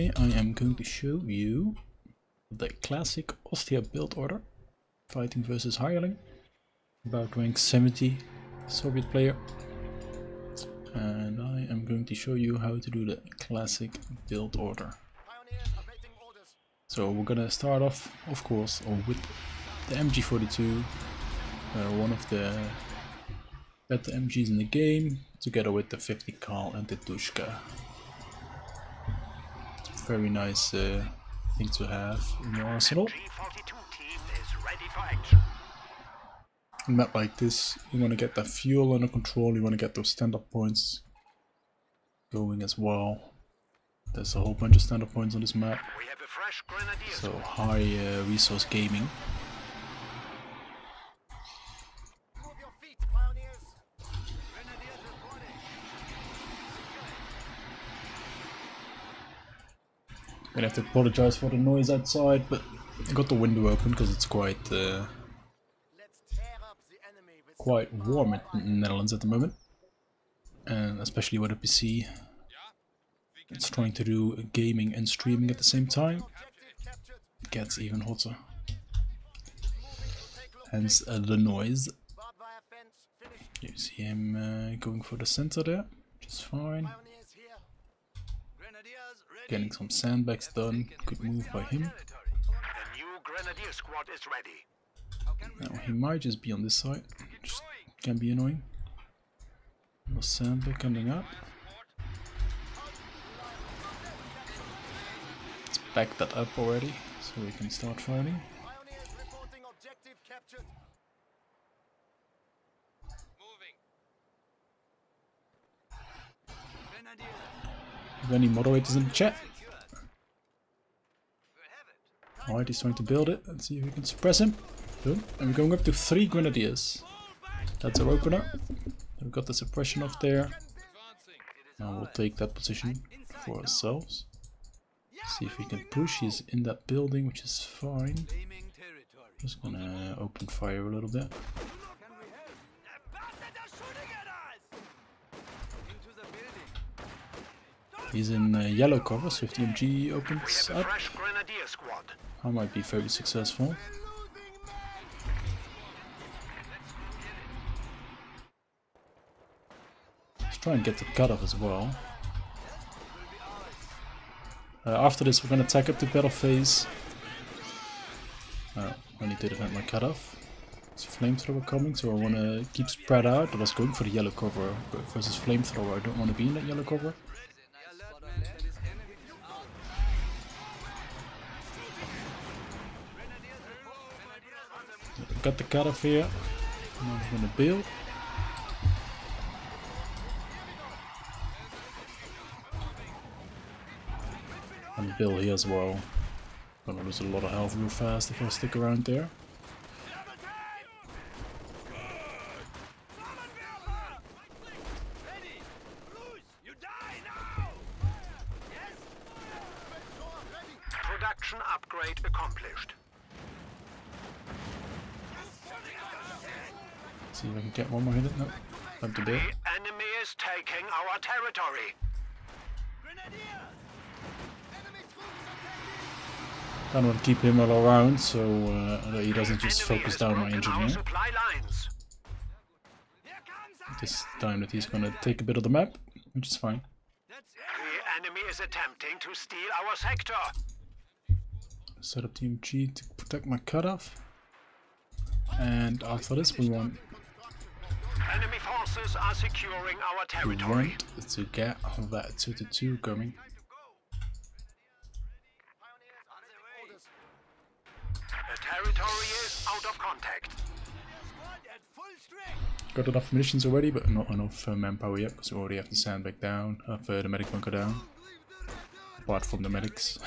I am going to show you the classic Ostheer build order. Fighting versus Hireling. About rank 70 Soviet player. And I am going to show you how to do the classic build order. So we're gonna start off, of course, with the MG42, uh, one of the better MGs in the game, together with the 50 Cal and the Dushka. Very nice uh, thing to have in your arsenal. A map like this, you want to get that fuel under control, you want to get those stand-up points going as well. There's a whole bunch of stand-up points on this map. So high uh, resource gaming. Gonna have to apologize for the noise outside, but I got the window open because it's quite uh, quite warm in the Netherlands at the moment, and especially with a PC. It's trying to do gaming and streaming at the same time. It gets even hotter. Hence uh, the noise. You see him uh, going for the center there, is fine. Getting some sandbags done, good move by him. Now he might just be on this side, just can be annoying. No sandbag coming up. Let's back that up already, so we can start fighting. Any moderators in the chat? Alright, he's trying to build it. Let's see if we can suppress him. Boom. And we're going up to three grenadiers. That's our opener. We've got the suppression off there. Now we'll take that position for ourselves. See if we can push. He's in that building, which is fine. Just gonna open fire a little bit. He's in uh, yellow cover, so if the MG opens up, I might be fairly successful. Let's try and get the cutoff as well. Uh, after this we're gonna attack up the battle phase. Uh, I need to defend my cutoff. It's flamethrower coming, so I wanna keep spread out. I was going for the yellow cover versus flamethrower. I don't wanna be in that yellow cover. Got the cutoff here. I'm gonna build. And build here as well. Gonna lose a lot of health real fast if I stick around there. Production upgrade accomplished. See if I can get one more hit. No, time to build. The enemy is taking our territory. Kind of want to keep him all around so uh, that he doesn't just focus down my engineer. This time that he's gonna take a bit of the map, which is fine. The enemy is attempting to steal our sector. Set up TMG to protect my cutoff. And after this we want Enemy forces are securing our we territory. want to get all that 2 to 2 going. The territory is out of contact. Got enough munitions already, but not enough uh, manpower yet, because we already have the sandbag down, have uh, the medic bunker down. Apart from the medics.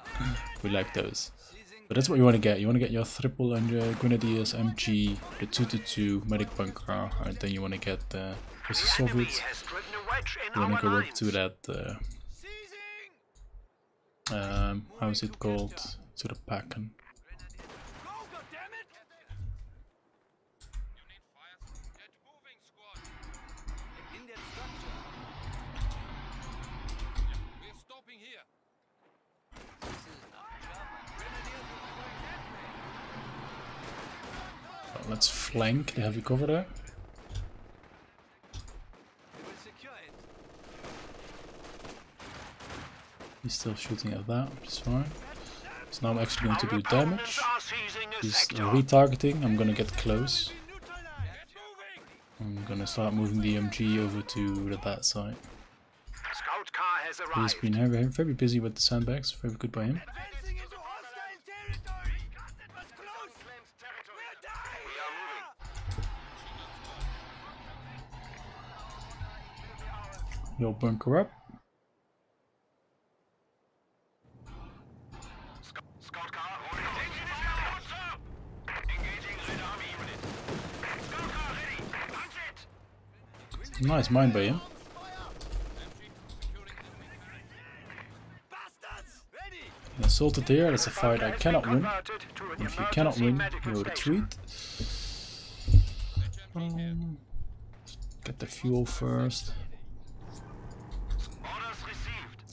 we like those. But that's what you want to get. You want to get your triple and your grenadiers, MG, the 2-2 medic bunker, and then you want to get uh, the The enemy Soviets. has driven a wedge in You want to go up to that. Uh, um, how is it called? To the Packen. Let's flank the heavy cover there. He's still shooting at that, which is fine. So now I'm actually going to do damage. He's retargeting, I'm gonna get close. I'm gonna start moving the MG over to that side. He's been very, very busy with the sandbags, very good by him. Yo, bunker up. Nice mine by him. Assaulted here, that's a fight I cannot win. If you cannot win, you retreat. Um, get the fuel first.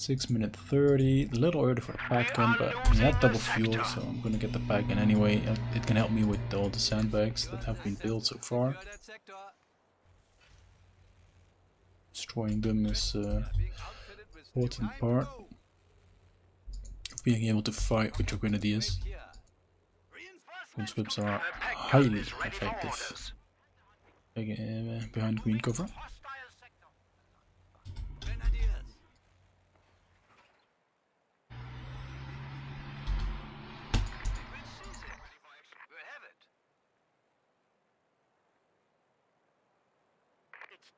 6 minute 30, a little early for the pack in, but he had double fuel, so I'm gonna get the pack in anyway. It can help me with all the sandbags that have been built so far. Destroying them is uh, important part of being able to fight with your grenadiers. Conscripts are highly effective uh, behind green cover.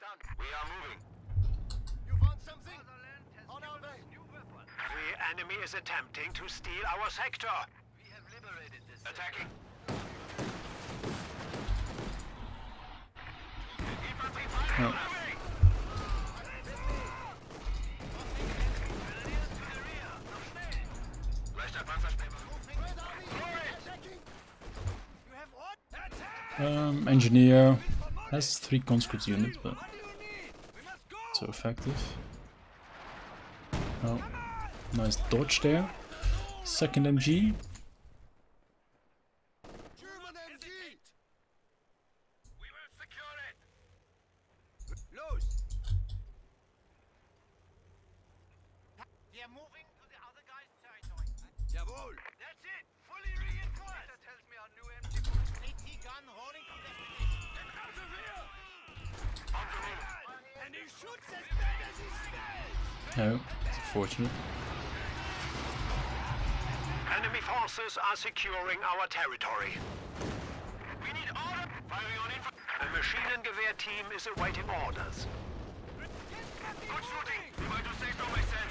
We are moving. You found something? On our way. The enemy is attempting to steal our sector. We have liberated this. Attacking. Oh. Um, engineer has three conscript units, but so effective. Oh, nice dodge there. Second MG. No, it's unfortunate. Enemy forces are securing our territory. We need order. Firing on. The Maschinengewehr team is awaiting orders. Good shooting. Say so myself?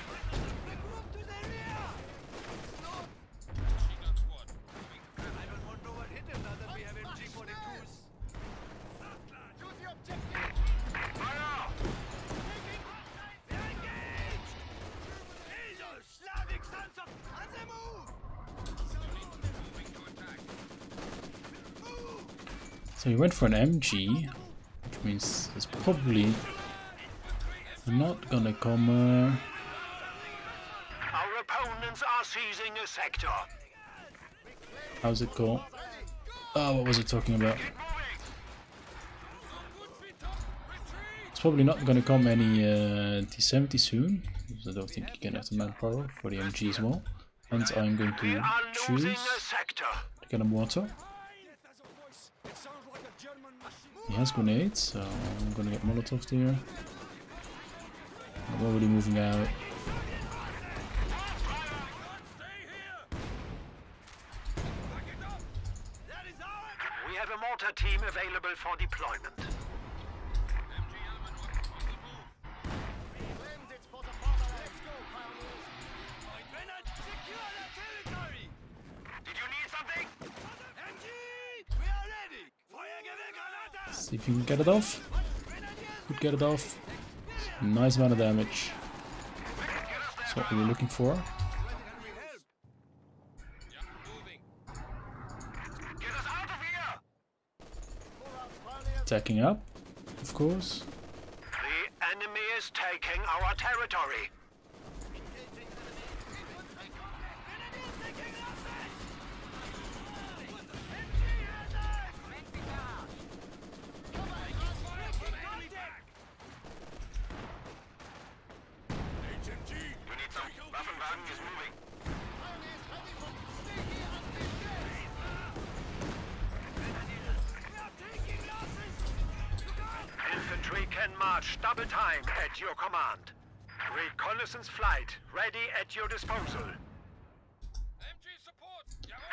So he went for an MG, which means it's probably not gonna come. Uh... Our opponents are seizing a sector. How's it called? Oh, what was it talking about? It's probably not gonna come any uh, T70 soon. I don't think you can have the manpower for the MG as well. Hence, I'm going to choose to get a has grenades, so I'm gonna get Molotov here. I'm already moving out. Get it off. Could get it off. Nice amount of damage. That's what we were looking for. Attacking up, of course. The enemy is taking our territory. Wagen is moving. Infantry can march double time at your command. Reconnaissance flight ready at your disposal. MG support!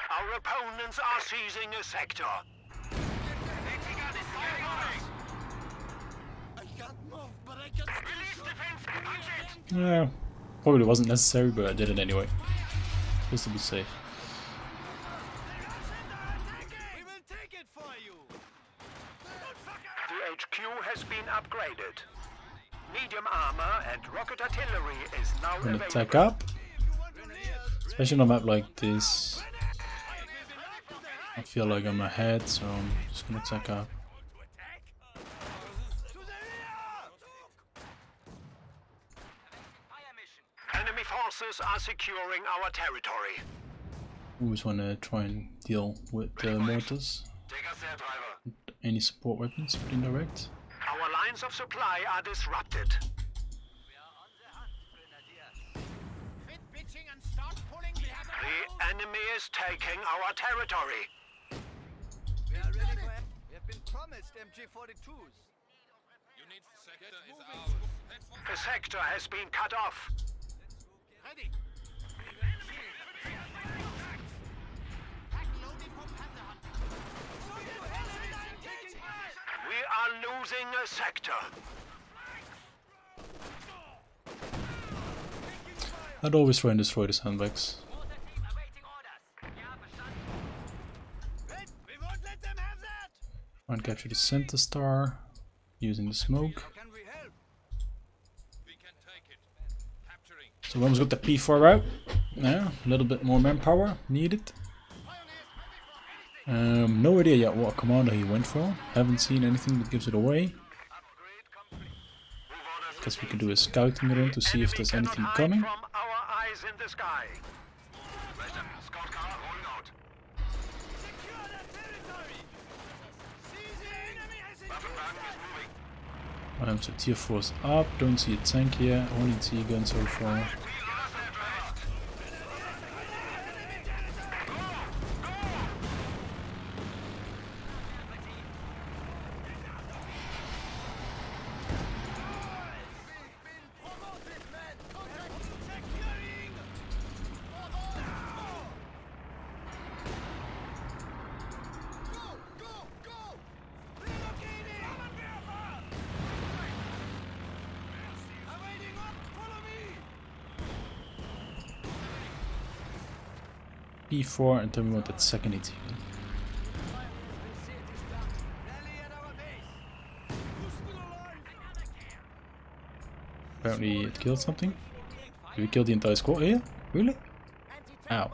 Our opponents are seizing a sector. Yeah can't move, but I can Release defense! Punch it! Yeah, probably wasn't necessary, but I did it anyway. Just to be safe. We will take it for you. The HQ has been upgraded. Medium armor and rocket artillery is now I'm gonna attack up. Especially on a map like this. I feel like I'm ahead, so I'm just gonna attack up. Enemy forces are securing our territory. Always wanna try and deal with the mortars. Take us there, driver. Any support weapons, but indirect. Our lines of supply are disrupted. Quit bitching and start pulling. We have The enemy is taking our territory. We are ready for We have been promised MG42s. Unit sector is ours. The sector has been cut off. Ready. We are losing a sector. I'd always try and destroy the sandbags. Try and capture the center star using the smoke. So almost got the P4 out. Yeah, a little bit more manpower needed. Um, no idea yet what commander he went for. Haven't seen anything that gives it away. Guess we can do a scouting run to see if there's anything coming. From our eyes in the sky. Scout car rolling out. Secure that territory. Seize the enemy has Waffenwagen is moving. Um, so tier 4 is up, don't see a tank here, only T-gun so far. Get us there, driver. P4 and then we want that second AT. Apparently it killed something. Did we kill the entire squad oh, here? Really? Ow.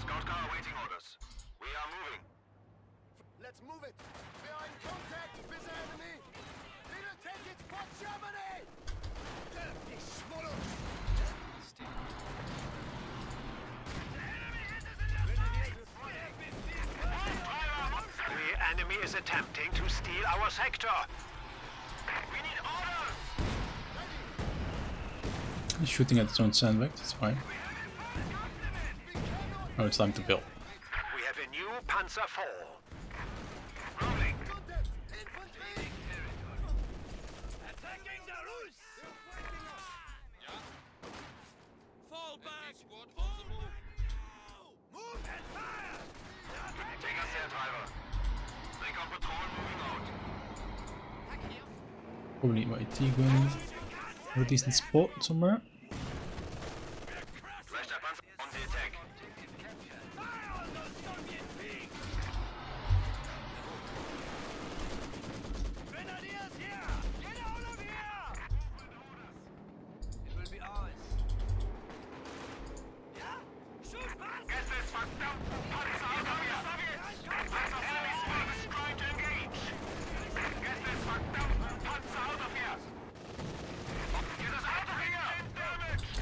Scout car awaiting orders. We are moving. Let's move it. We are in contact with the enemy. We will take it for Germany. Dirty swallows. The enemy is attempting to steal our sector. We need orders. He's shooting at his own sandbag, that's fine. Oh, it's time to build. We have a new Panzer IV. Probably need my AT gun. Have a decent spot somewhere. Leichter Panzer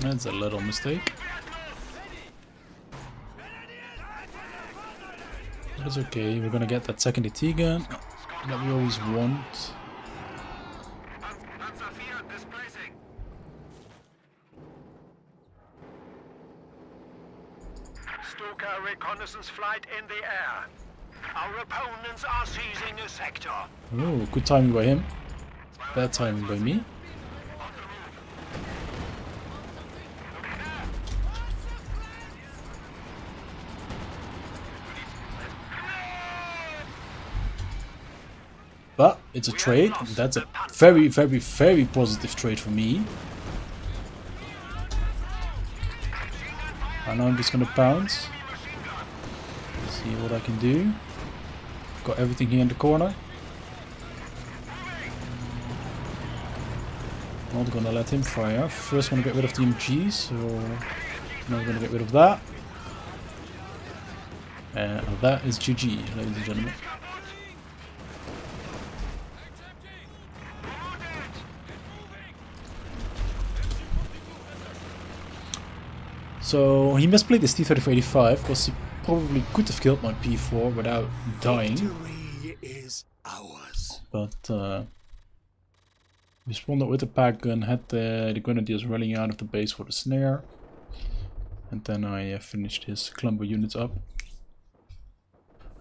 That's a little mistake. That's okay, we're gonna get that second gun that we always want. Panzer IV displacing. Stuka reconnaissance flight in the air. Our opponents are seizing a sector. Oh, good timing by him. Bad timing by me. It's a trade, that's a very, very, very positive trade for me. And I'm just gonna pounce. See what I can do. Got everything here in the corner. Not gonna let him fire. First wanna get rid of the MG, so now we're gonna get rid of that. Uh, and that is GG, ladies and gentlemen. So he misplayed his T-3485 because he probably could have killed my P4 without dying. Victory is ours. But uh, responded with the Pak gun, had the, the grenadiers running out of the base for the snare. And then I uh, finished his clumber units up.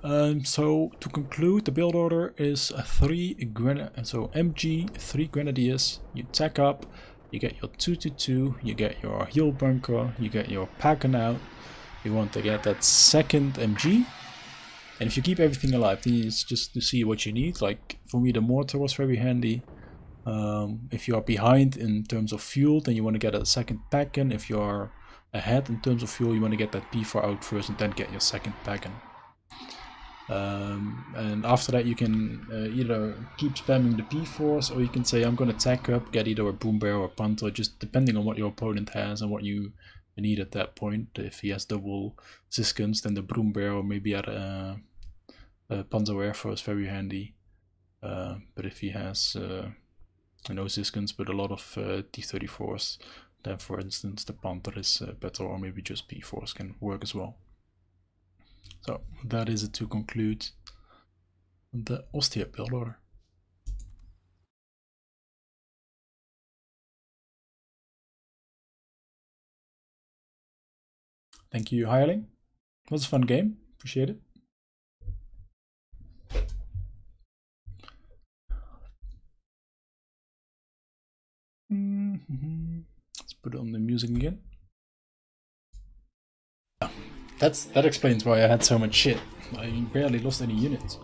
Um, so to conclude, the build order is a three grenadier, so MG, three grenadiers. You tack up, you get your 222, you get your heal bunker, you get your pack out. You want to get that second MG, and if you keep everything alive, then it's just to see what you need. Like for me, the mortar was very handy. Um, if you are behind in terms of fuel, then you want to get a second pack in. If you are ahead in terms of fuel, you want to get that P4 out first and then get your second pack in. Um, and after that, you can uh, either keep spamming the P4s or you can say, I'm going to tack up, get either a Brummbär or a panther, just depending on what your opponent has and what you need at that point. If he has double Ziskens, then the Brummbär maybe at a, a Panzerwerfer is very handy. Uh, but if he has uh, no Ziskens but a lot of uh, T-34s, then for instance the Panther is uh, better or maybe just P4s can work as well. So that is it to conclude the Ostheer build order. Thank you, Hireling. It was a fun game. Appreciate it. Mm -hmm. Let's put on the music again. That's that explains why I had so much shit. I barely lost any units.